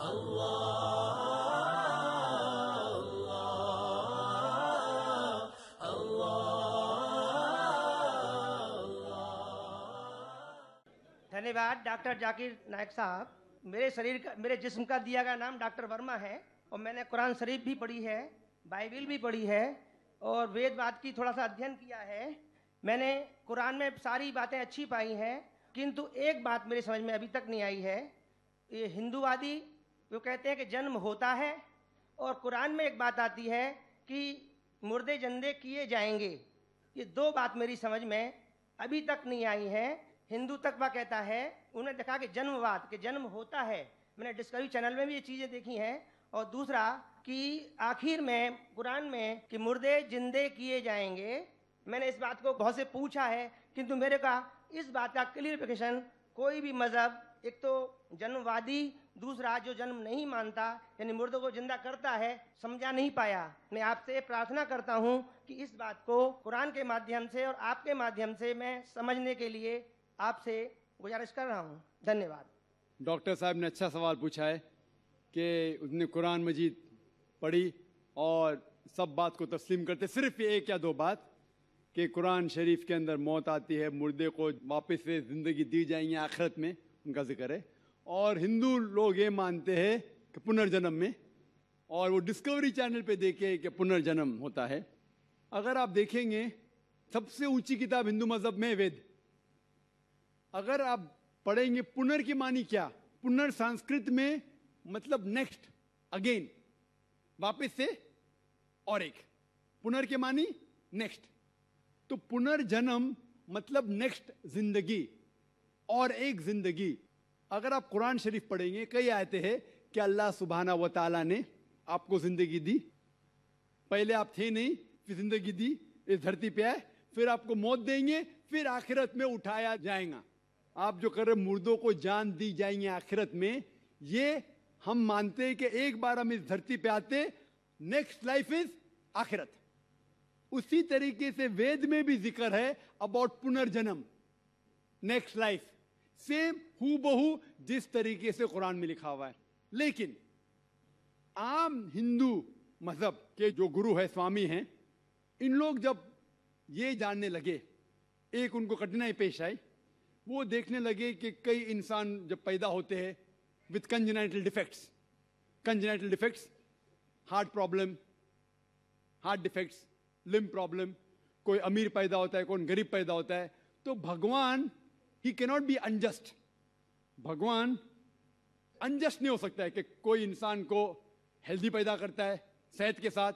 धन्यवाद, डॉक्टर जाकिर नायक साहब। मेरे शरीर का, मेरे जिस्म का दिया गया नाम डॉक्टर वर्मा है, और मैंने कुरान शरीफ भी पढ़ी है, बाइबिल भी पढ़ी है, और वेदवाद की थोड़ा सा अध्ययन किया है। मैंने कुरान में सारी बातें अच्छी पाई हैं, किंतु एक बात मेरी समझ में अभी तक नहीं आई है, ये हिंदूवादी वो कहते हैं कि जन्म होता है और कुरान में एक बात आती है कि मुर्दे जंदे किए जाएँगे। ये दो बात मेरी समझ में अभी तक नहीं आई है। हिंदू तक वह कहता है उन्हें देखा कि जन्मवाद, कि जन्म होता है। मैंने डिस्कवरी चैनल में भी ये चीज़ें देखी हैं। और दूसरा कि आखिर में, कुरान में कि मुर्दे जिंदे किए जाएँगे। मैंने इस बात को बहुत से पूछा है, किंतु मेरे का इस बात का क्लियरिफिकेशन कोई भी मज़हब एक तो जन्मवादी, दूसरा जो जन्म नहीं मानता, यानी मुर्दों को ज़िंदा करता है, समझा नहीं पाया। मैं आपसे प्रार्थना करता हूँ कि इस बात को कुरान के माध्यम से और आपके माध्यम से मैं समझने के लिए आपसे गुजारिश कर रहा हूँ। धन्यवाद। डॉक्टर साहब ने अच्छा सवाल पूछा है कि उसने कुरान मजीद पढ़ी और सब बात को तस्लीम करते, सिर्फ़ एक या दो बात, कि कुरान शरीफ के अंदर मौत आती है, मुर्दे को वापस से ज़िंदगी दी जाएँगी आखिरत में। उनका ज़िक्र है। और हिंदू लोग ये मानते हैं कि पुनर्जन्म में, और वो डिस्कवरी चैनल पे देखे कि पुनर्जन्म होता है। अगर आप देखेंगे, सबसे ऊँची किताब हिंदू मज़हब में वेद। अगर आप पढ़ेंगे, पुनर् की मानी क्या? पुनर संस्कृत में मतलब नेक्स्ट अगेन वापस से और एक। पुनर् के मानी नेक्स्ट तो पुनर्जन्म मतलब नेक्स्ट ज़िंदगी। और एक ज़िंदगी। अगर आप कुरान शरीफ पढ़ेंगे, कई आयते हैं कि अल्लाह सुबहाना व ताला ने आपको ज़िंदगी दी। पहले आप थे नहीं, फिर ज़िंदगी दी, इस धरती पे आए, फिर आपको मौत देंगे, फिर आखिरत में उठाया जाएगा। आप जो कर रहे मुर्दों को जान दी जाएँगे आखिरत में। ये हम मानते हैं कि एक बार हम इस धरती पे आते नेक्स्ट लाइफ इज़ आखिरत। उसी तरीके से वेद में भी ज़िक्र है अबाउट पुनर्जन्म नेक्स्ट लाइफ सेम हु बहु जिस तरीके से कुरान में लिखा हुआ है। लेकिन आम हिंदू मज़हब के जो गुरु है, स्वामी हैं, इन लोग जब ये जानने लगे, एक उनको कठिनाई पेश आई, वो देखने लगे कि कई इंसान जब पैदा होते हैं with congenital defects congenital defects heart problem heart defects limb problem कोई अमीर पैदा होता है कौन गरीब पैदा होता है तो भगवान ही कैनॉट बी अनजस्ट भगवान अनजस्ट नहीं हो सकता है कि कोई इंसान को हेल्दी पैदा करता है, सेहत के साथ,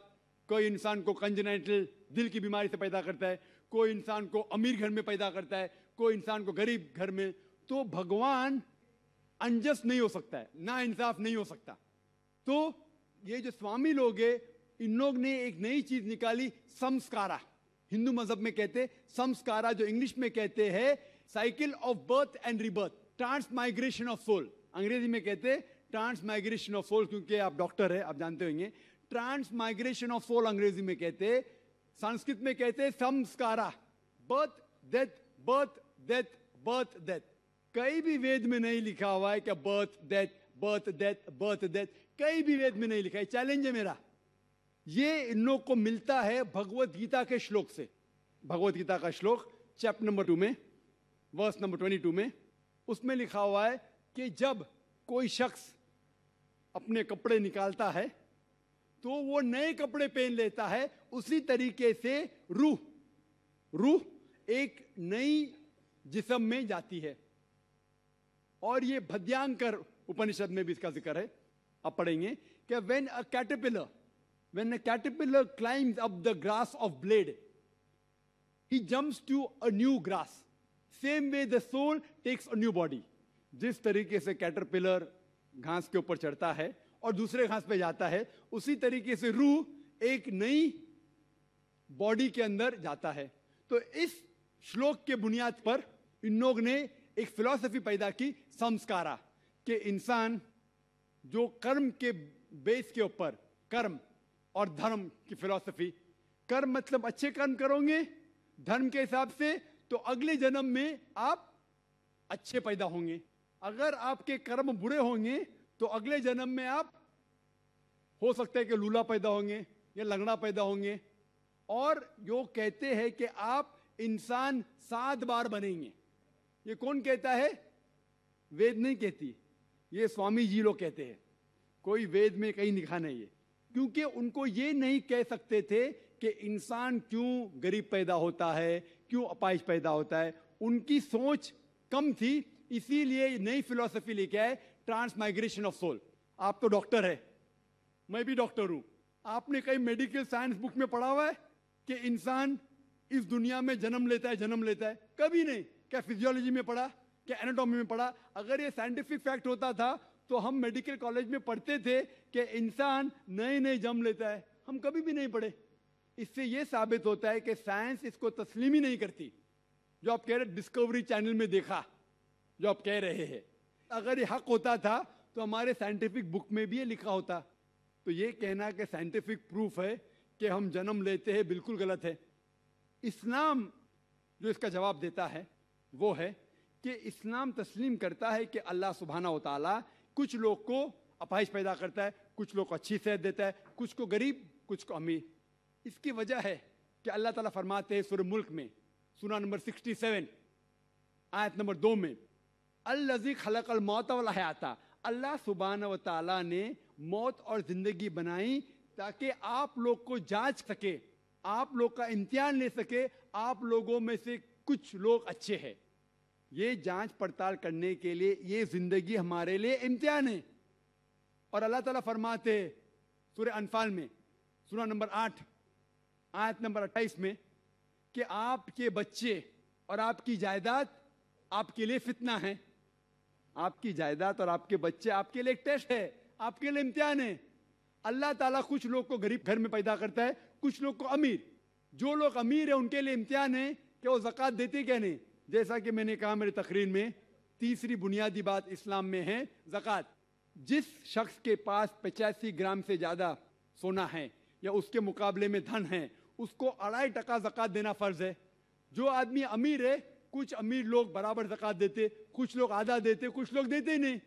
कोई इंसान को कंजनेटल दिल की बीमारी से पैदा करता है, कोई इंसान को अमीर घर में पैदा करता है, कोई इंसान को गरीब घर में तो भगवान अनजस्ट नहीं हो सकता है, ना इंसाफ नहीं हो सकता। तो ये जो स्वामी लोग है, इन लोग ने एक नई चीज़ निकाली, संस्कारा। हिंदू मज़हब में कहते संस्कारा जो इंग्लिश में कहते हैं cycle of birth and rebirth transmigration of soul अंग्रेज़ी में कहते ट्रांस माइग्रेशन ऑफ़ सोल क्योंकि आप डॉक्टर है, आप जानते होंगे। ट्रांस माइग्रेशन ऑफ़ सोल अंग्रेज़ी में कहते संस्कृत में कहते संस्कारा। Birth death birth death birth death कहीं भी वेद में नहीं लिखा हुआ है कि birth death birth death birth death कहीं भी वेद में नहीं लिखा है। चैलेंज है मेरा। ये इन लोग को मिलता है भगवत गीता के श्लोक से। भगवत गीता का श्लोक चैप्टर नंबर टू में। वर्स नंबर ट्वेंटी टू में उसमें लिखा हुआ है कि जब कोई शख्स अपने कपड़े निकालता है तो वो नए कपड़े पहन लेता है उसी तरीके से रूह रूह एक नई जिसम में जाती है और ये भद्यांकर उपनिषद में भी इसका ज़िक्र है अब पढ़ेंगे कि when a caterpillar when a caterpillar climbs up the grass of blade, he jumps to a new grass. Same way the soul takes a new body. जिस तरीके से कैटरपिलर घास के ऊपर चढ़ता है और दूसरे घास पे जाता है, उसी तरीके से रूह एक नई बॉडी के अंदर जाता है तो इस श्लोक के बुनियाद पर इन लोग ने एक फिलॉसफी पैदा की संस्कारा कि इंसान जो कर्म के बेस के ऊपर, कर्म और धर्म की फिलॉसफी कर्म मतलब अच्छे कर्म करोगे, धर्म के हिसाब से तो अगले जन्म में आप अच्छे पैदा होंगे। अगर आपके कर्म बुरे होंगे तो अगले जन्म में आप हो सकता है कि लूला पैदा होंगे या लंगड़ा पैदा होंगे। और जो कहते हैं कि आप इंसान सात बार बनेंगे। ये कौन कहता है? वेद नहीं कहती। ये स्वामी जी लोग कहते हैं। कोई वेद में कहीं लिखा नहीं है। क्योंकि उनको ये नहीं कह सकते थे कि इंसान क्यों गरीब पैदा होता है, क्यों अपाइश पैदा होता है? उनकी सोच कम थी, इसीलिए नई फिलोसफी लेके आए ट्रांस माइग्रेशन ऑफ़ सोल आप तो डॉक्टर है। मैं भी डॉक्टर हूँ। आपने कई मेडिकल साइंस बुक में पढ़ा हुआ है कि इंसान इस दुनिया में जन्म लेता है, जन्म लेता है? कभी नहीं। क्या फिजियोलॉजी में पढ़ा? क्या एनाटॉमी में पढ़ा? अगर ये साइंटिफिक फैक्ट होता था तो हम मेडिकल कॉलेज में पढ़ते थे कि इंसान नए नए जन्म लेता है। हम कभी भी नहीं पढ़े। इससे ये साबित होता है कि साइंस इसको तस्लीम ही नहीं करती। जो आप कह रहे डिस्कवरी चैनल में देखा, जो आप कह रहे हैं। अगर ये हक होता था तो हमारे साइंटिफिक बुक में भी ये लिखा होता। तो ये कहना कि साइंटिफिक प्रूफ है कि हम जन्म लेते हैं, बिल्कुल गलत है। इस्लाम जो इसका जवाब देता है, वो है कि इस्लाम तस्लीम करता है कि अल्लाह सुबहाना ताला कुछ लोग को अपाइश पैदा करता है, कुछ लोग को अच्छी सेहत देता है, कुछ को गरीब, कुछ को अमीर। इसकी वजह है कि अल्लाह ताला फरमाते हैं सुर मुल्क में सुना नंबर 67 आयत नंबर दो में, अल्लजी खलक अल मौत वाला हयाता अल्लाह सुबहान व ताला ने मौत और ज़िंदगी बनाई ताकि आप लोग को जाँच सके, आप लोग का इम्तिहान ले सके, आप लोगों में से कुछ लोग अच्छे हैं। ये जाँच पड़ताल करने के लिए ये ज़िंदगी हमारे लिए इम्तिहान है। और अल्लाह ताला फरमाते सूर्य अनफाल में सूरा नंबर आठ आयत नंबर अट्ठाईस में, कि आपके बच्चे और आपकी जायदाद आपके लिए फितना है। आपकी जायदाद और आपके बच्चे आपके लिए एक टेस्ट है, आपके लिए इम्तिहान है। अल्लाह ताला कुछ लोग को गरीब घर में पैदा करता है, कुछ लोग को अमीर। जो लोग अमीर है, उनके लिए इम्तिहान है कि वो जक़ात देते क्या नहीं। जैसा कि मैंने कहा मेरी तकरीर में, तीसरी बुनियादी बात इस्लाम में है जक़ात। जिस शख्स के पास पचासी ग्राम से ज़्यादा सोना है या उसके मुकाबले में धन है, उसको अढ़ाई टका जक़ात देना फ़र्ज़ है। जो आदमी अमीर है, कुछ अमीर लोग बराबर जक़ात देते, कुछ लोग आधा देते, कुछ लोग देते ही नहीं।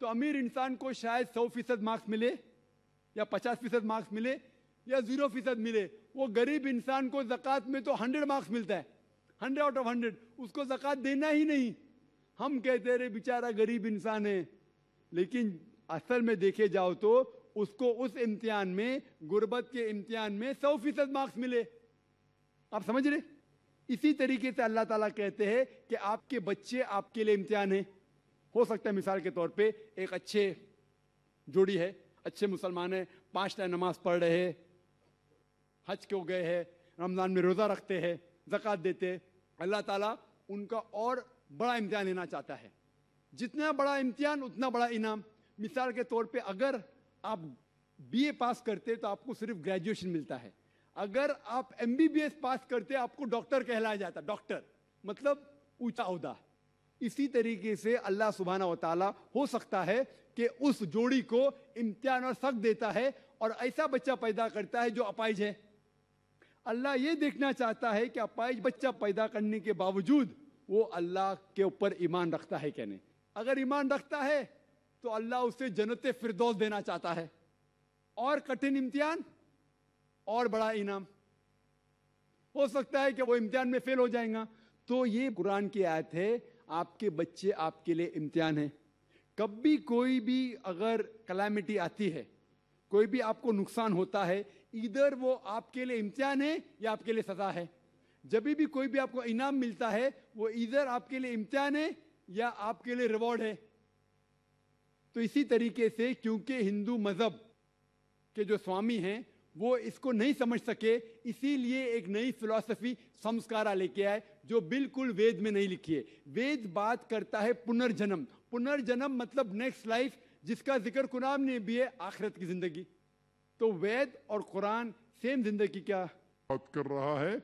तो अमीर इंसान को शायद सौ फ़ीसद मार्क्स मिले, या पचास फ़ीसद मार्क्स मिले, या ज़ीरो फ़ीसद मिले। वो गरीब इंसान को जक़ात में तो हंड्रेड मार्क्स मिलता है। हंड्रेड आउट ऑफ़ हंड्रेड, उसको जक़ात देना ही नहीं। हम कहते रहे बेचारा गरीब इंसान है। लेकिन असल में देखे जाओ तो उसको उस इम्तिहान में, गुर्बत के इम्तिहान में सौ फ़ीसद मार्क्स मिले। आप समझ रहे? इसी तरीके से अल्लाह ताला कहते हैं कि आपके बच्चे आपके लिए इम्तिहान है। हो सकता है मिसाल के तौर पे एक अच्छे जोड़ी है, अच्छे मुसलमान है पाँच टाइम नमाज़ पढ़ रहे हज क्यों गए हैं, रमज़ान में रोज़ा रखते हैं, ज़क़़त देते अल्लाह ताला उनका और बड़ा इम्तिहान लेना चाहता है। जितना बड़ा इम्तिहान, उतना बड़ा इनाम। मिसाल के तौर पे अगर आप बीए पास करते तो आपको सिर्फ़ ग्रेजुएशन मिलता है। अगर आप एमबीबीएस पास करते आपको डॉक्टर कहलाया जाता डॉक्टर मतलब ऊँचा उदा इसी तरीके से अल्लाह सुबहाना ताला हो सकता है कि उस जोड़ी को इम्तिहान और सख्त देता है और ऐसा बच्चा पैदा करता है जो अपाइज है। अल्लाह ये देखना चाहता है कि अपाइज बच्चा पैदा करने के बावजूद वो अल्लाह के ऊपर ईमान रखता है क्या नहीं। अगर ईमान रखता है तो अल्लाह उसे जन्नत फिरदौस देना चाहता है। और कठिन इम्तिहान, और बड़ा इनाम। हो सकता है कि वो इम्तिहान में फेल हो जाएगा। तो ये कुरान की आयत है, आपके बच्चे आपके लिए इम्तिहान है। कभी कोई भी अगर कलामिटी आती है, कोई भी आपको नुकसान होता है, इधर वो आपके लिए इम्तिहान है या आपके लिए सजा है। जब भी कोई भी आपको इनाम मिलता है, वो इधर आपके लिए इम्तिहान है या आपके लिए रिवॉर्ड है। तो इसी तरीके से क्योंकि हिंदू मज़हब के जो स्वामी हैं, वो इसको नहीं समझ सके, इसीलिए एक नई फिलॉसफी संस्कारा लेके आए, जो बिल्कुल वेद में नहीं लिखी है। वेद बात करता है पुनर्जन्म। पुनर्जन्म मतलब नेक्स्ट लाइफ जिसका ज़िक्र कुरान ने भी है, आखिरत की ज़िंदगी। तो वेद और कुरान सेम ज़िंदगी क्या बात कर रहा है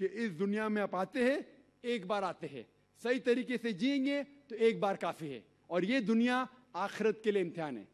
कि इस दुनिया में आप आते हैं, एक बार आते हैं। सही तरीके से जिएँगे तो एक बार काफ़ी है। और ये दुनिया आखिरत के लिए इम्तिहान है।